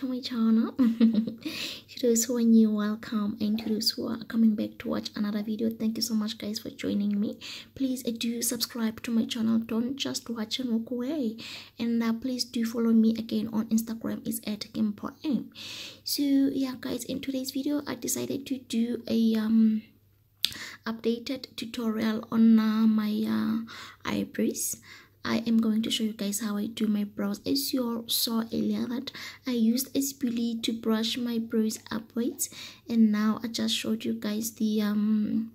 to my channel to those who are new. Welcome. And to those who are coming back to watch another video thank you so much guys for joining me. Please uh, do subscribe to my channel. Don't just watch and walk away. And uh, please do follow me again on instagram. Is at m. So yeah guys in today's video i decided to do a um updated tutorial on uh, my uh, eyebrows I am going to show you guys how I do my brows. As you all saw earlier that I used a spoolie to brush my brows upwards. And now I just showed you guys the um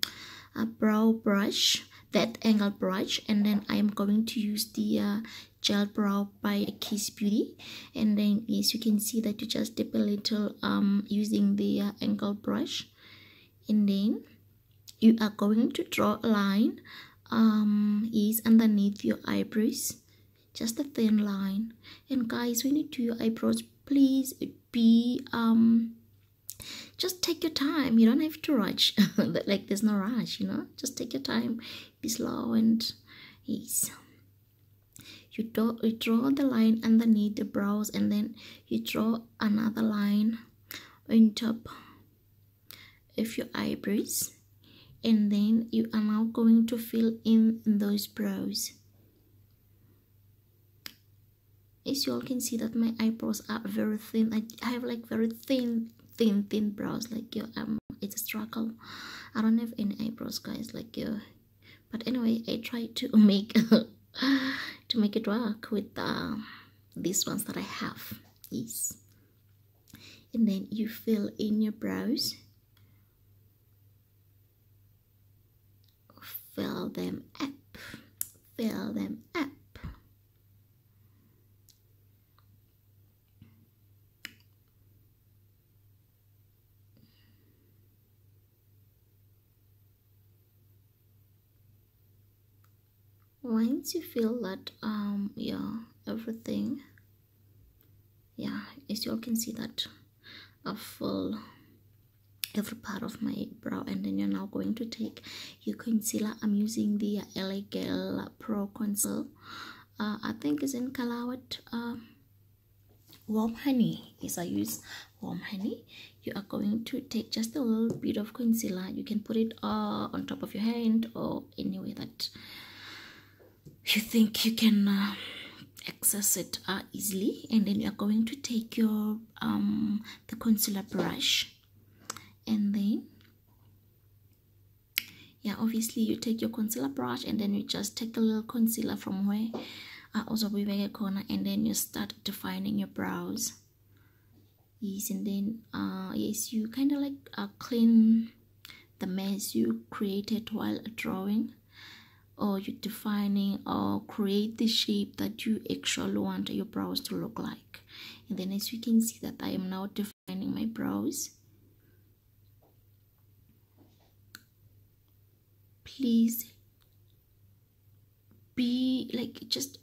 brow brush that angle brush. And then I am going to use the uh, gel brow by Kiss Beauty and then yes you can see that you just dip a little um using the uh, angle brush. And then you are going to draw a line um is underneath your eyebrows. Just a thin line. And guys when you do your eyebrows please be um just take your time. You don't have to rush. Like there's no rush you know? Just take your time. Be slow and yes you draw you draw the line underneath the brows and then you draw another line on top of your eyebrows and then you are now going to fill in those brows. As you all can see that my eyebrows are very thin. I have like very thin thin thin brows like you um it's a struggle. I don't have any eyebrows guys like you but anyway i try to make to make it work with uh, these ones that i have. Yes. And then you fill in your brows fill them up, fill them up. Once you feel that, um, yeah, everything, yeah, as you all can see that a full every part of my brow and then you're now going to take your concealer i'm using the la girl pro concealer uh, i think it's in color what uh, warm honey. Yes i use warm honey you are going to take just a little bit of concealer. You can put it uh, on top of your hand or anywhere that you think you can uh, access it uh, easily. And then you're going to take your um the concealer brush and then yeah obviously you take your concealer brush and then you just take a little concealer from where uh, also we a corner and then you start defining your brows. Yes and then uh yes you kind of like uh, clean the mess you created while drawing or you defining or create the shape that you actually want your brows to look like. And then as you can see that i am now defining my brows please be like just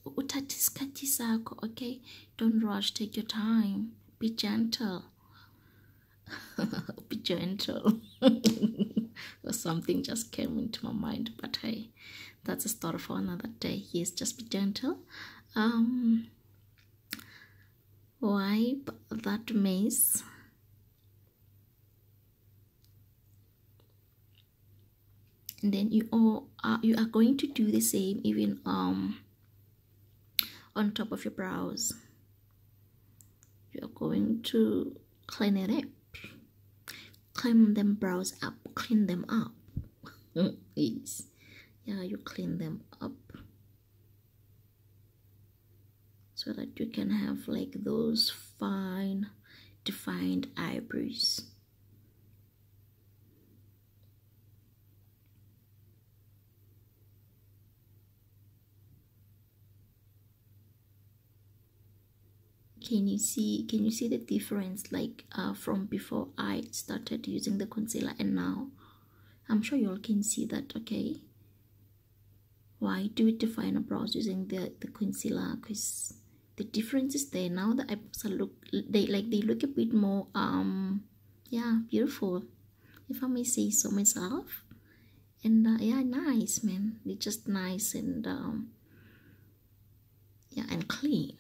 okay? Don't rush take your time. Be gentle. Be gentle. Or something just came into my mind but hey that's a story for another day. Yes just be gentle. Um wipe that mess then you all are you are going to do the same even um on top of your brows. You're going to clean it up. Clean them brows up. Clean them up. Yes yeah you clean them up. So that you can have like those fine defined eyebrows can you see can you see the difference like uh, from before I started using the concealer and now? I'm sure you all can see that okay? Why do we define our brows using the the concealer? Because the difference is there. Now the eyebrows look they like they look a bit more um yeah beautiful if I may say so myself. And uh, yeah nice man. They're just nice and um yeah and clean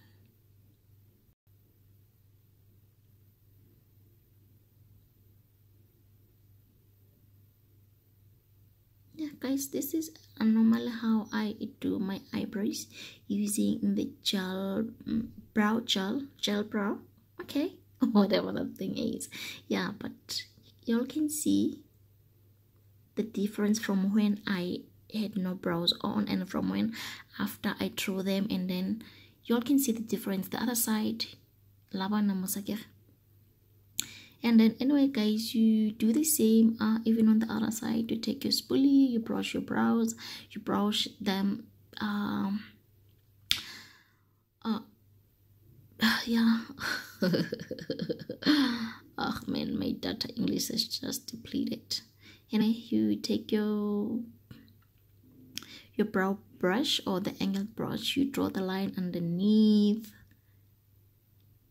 yeah guys this is normal how i do my eyebrows using the gel mm, brow gel gel brow. Okay whatever that thing is. Yeah but y'all can see the difference from when i had no brows on and from when after i threw them and then y'all can see the difference. The other side and then anyway guys you do the same uh, even on the other side. You take your spoolie you brush your brows you brush them um uh, yeah. Oh man my data english is just depleted. And you take your your brow brush or the angled brush. You draw the line underneath.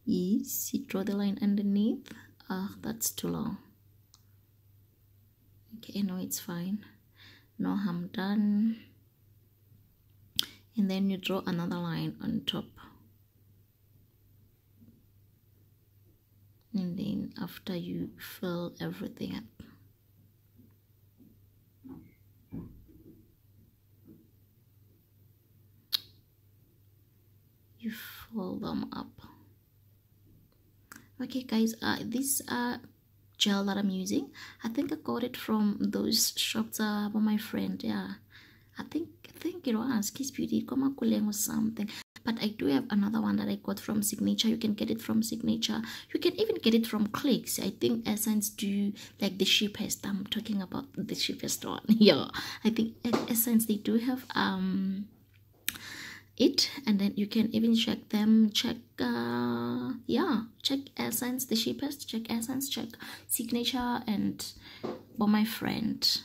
Yes you draw the line underneath ah that's too long. Okay no it's fine. No i'm done. And then you draw another line on top. And then after you fill everything up. You fill them up okay guys uh this gel that i'm using. I think i got it from those shops uh by my friend yeah. I think i think it was kiss beauty komakuleng or something. But i do have another one that i got from signature. You can get it from signature. You can even get it from clicks. I think essence do like the cheapest. I'm talking about the cheapest one. Yeah. I think essence they do have um it and then you can even check them check uh yeah check essence the cheapest check essence check signature and for my friend.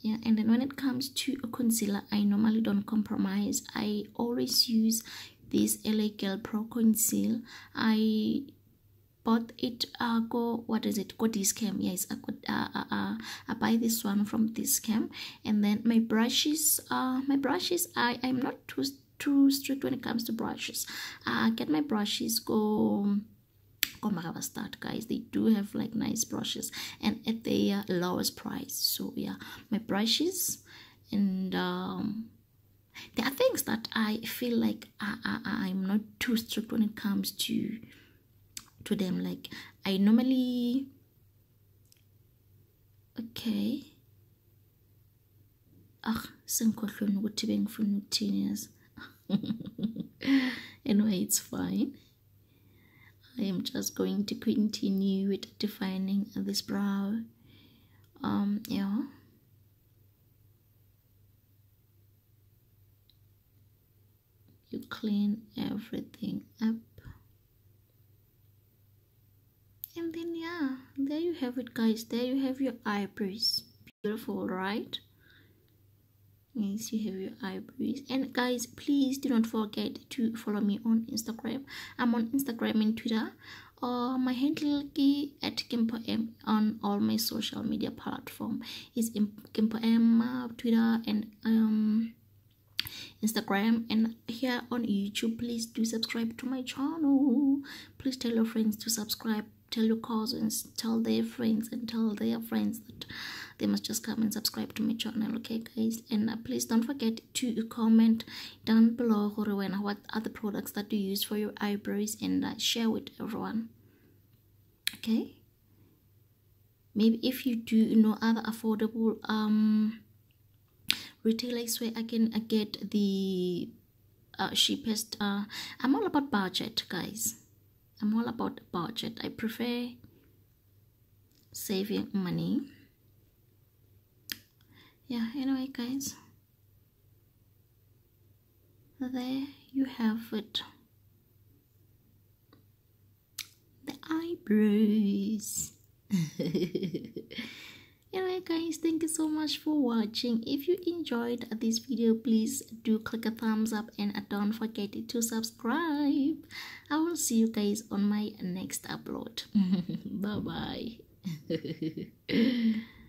Yeah and then when it comes to a concealer i normally don't compromise. I always use this la girl pro conceal. I bought it uh go what is it? Go Dis-Chem yes i could uh, uh, uh, i buy this one from Dis-Chem and then my brushes uh my brushes i i'm not too too strict when it comes to brushes. Uh get my brushes go go start guys. They do have like nice brushes and at the uh, lowest price. So yeah my brushes and um there are things that i feel like I, I, i'm not too strict when it comes to to them like i normally okay. Ah sengikhohlweni ukuthi bengifuna ukuthini yazi anyway it's fine. I am just going to continue with defining this brow. Um yeah. You clean everything up and then yeah there you have it guys. There you have your eyebrows. Beautiful right? Yes you have your eyebrows. And guys please do not forget to follow me on instagram. I'm on instagram and twitter. Uh, my handle key at Kimpo M on all my social media platform. Is Kimpo M uh, Twitter and um Instagram. And here on YouTube please do subscribe to my channel. Please tell your friends to subscribe tell your cousins tell their friends and tell their friends that they must just come and subscribe to my channel okay guys? And uh, please don't forget to comment down below what are the products that you use for your eyebrows and uh, share with everyone okay? Maybe if you do know other affordable um retailers where i can uh, get the uh, cheapest uh i'm all about budget guys I'm all about budget. I prefer saving money. Yeah, anyway, guys, there you have it. The eyebrows. anyway guys thank you so much for watching. If you enjoyed this video please do click a thumbs up and don't forget to subscribe. I will see you guys on my next upload. Bye bye